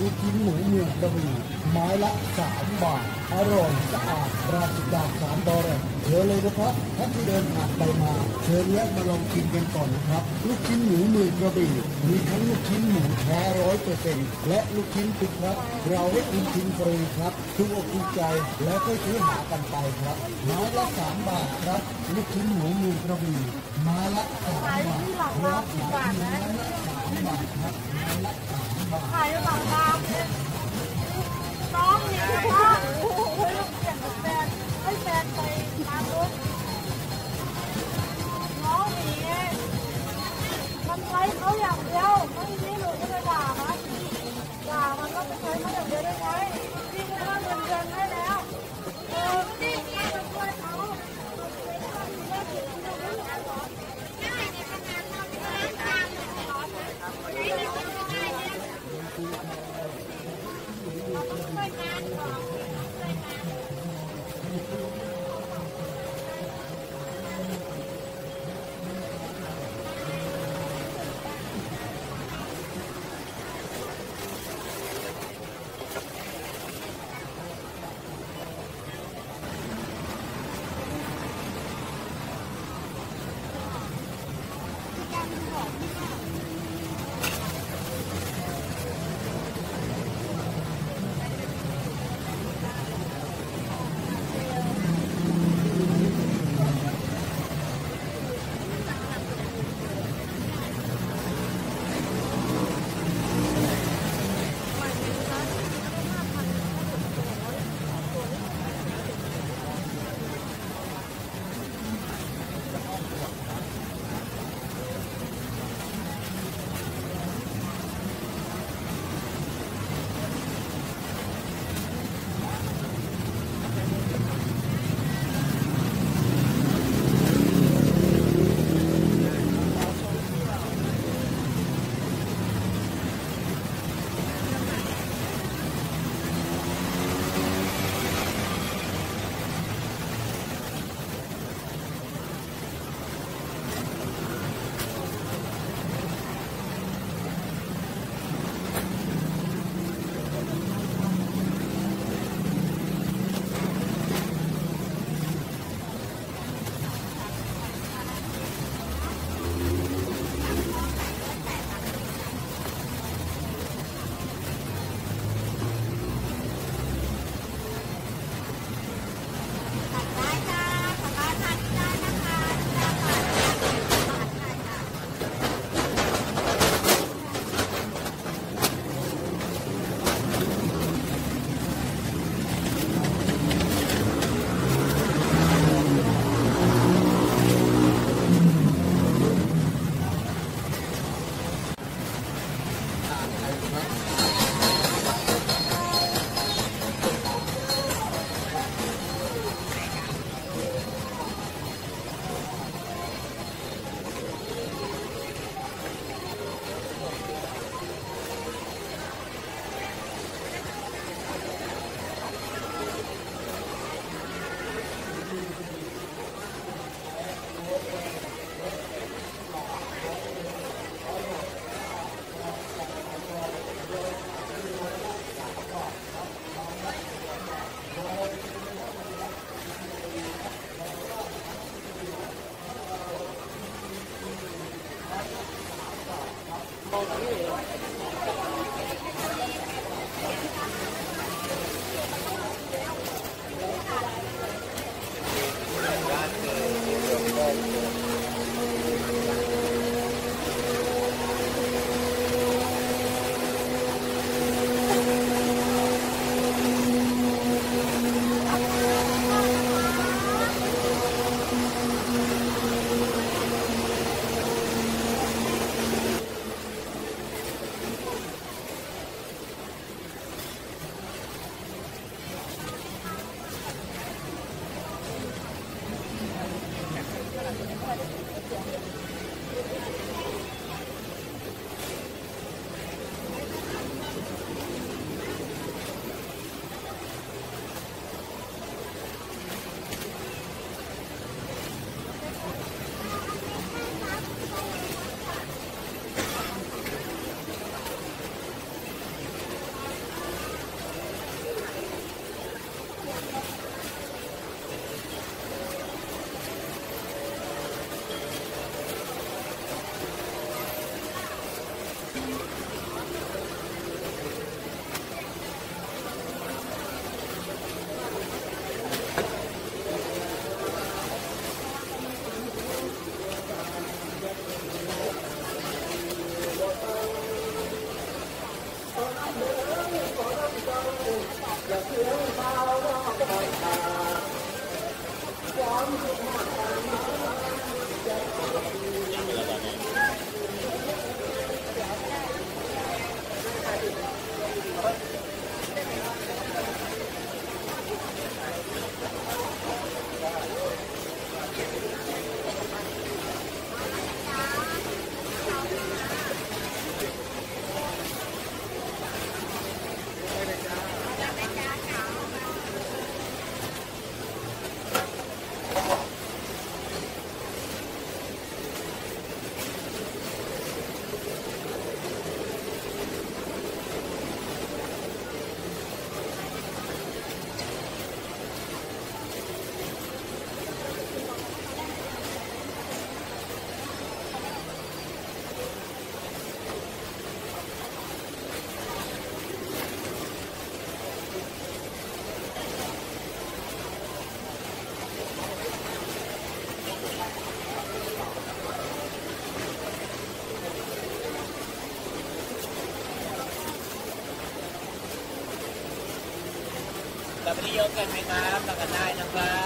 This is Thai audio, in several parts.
ลูกชิ้นหมูเมืองกระบี่ไม้ละสามบาท อร่อยสะอาดราคาสามดอลลาร์เชิญเลยนะครับท่านที่เดินผ่านไปมาเชิญแวะมาลองกินกันก่อนนะครับ ลูกชิ้นหมูเมืองกระบี่มีทั้งลูกชิ้นหมูแท้ร้อยเปอร์เซ็นต์และลูกชิ้นติดครับ เราให้คุณชิมฟรีครับทุกอกทุกใจแล้วก็ซื้อหากันไปครับไม้ละสามบาทครับ ลูกชิ้นหมูเมืองกระบี่ไม้ละสามบาทครับไม้ละสามบาทครับไม้ละสาม ขายอยู่หลังร้านน้องหนีพ่อโอ้โหลูกเปลี่ยนกับแฟนให้แฟนไปร้านรถน้องหนีเองมันไล่เขาอย่างเดียว すごい! เดียวกันไหมครับมากันได้นะครับ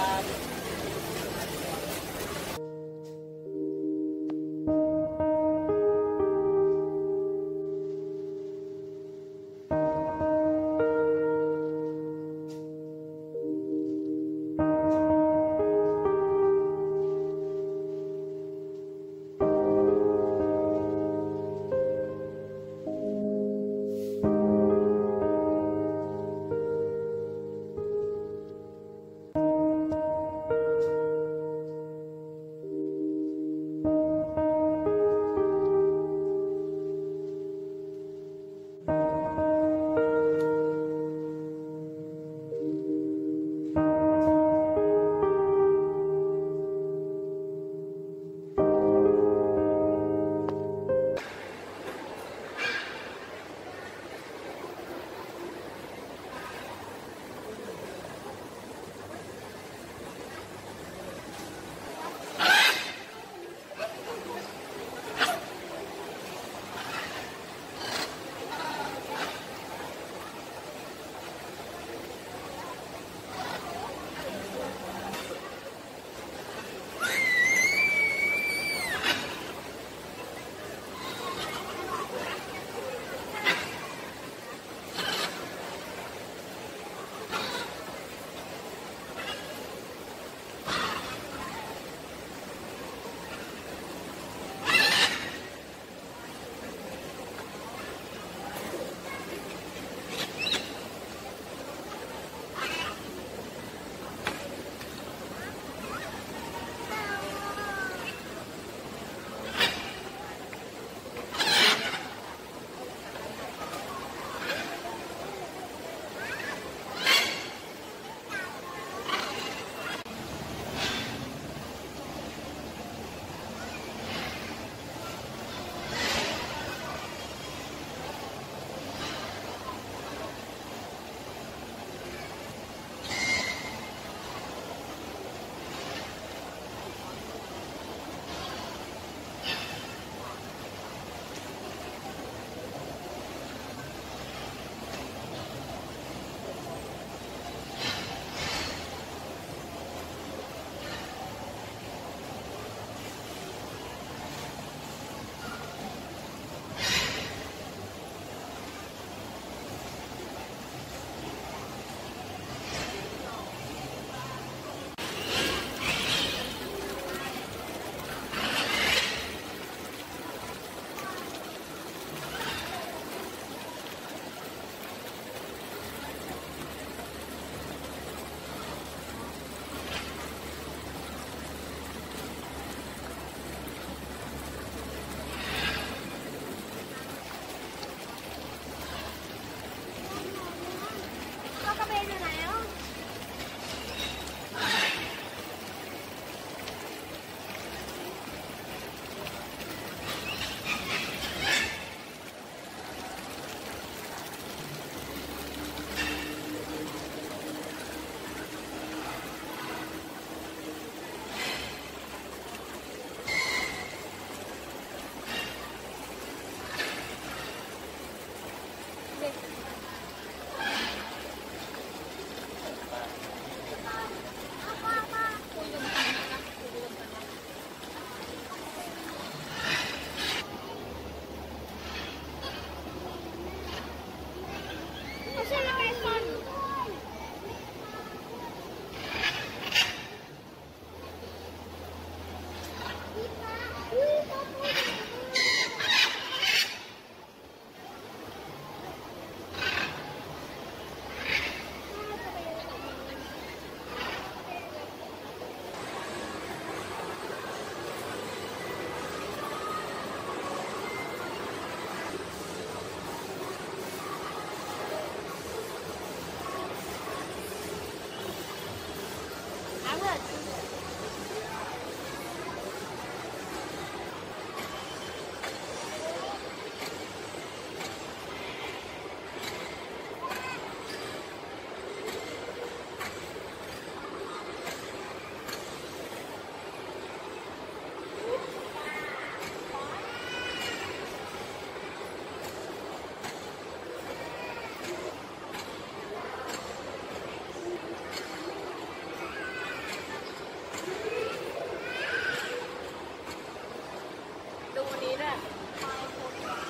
Good.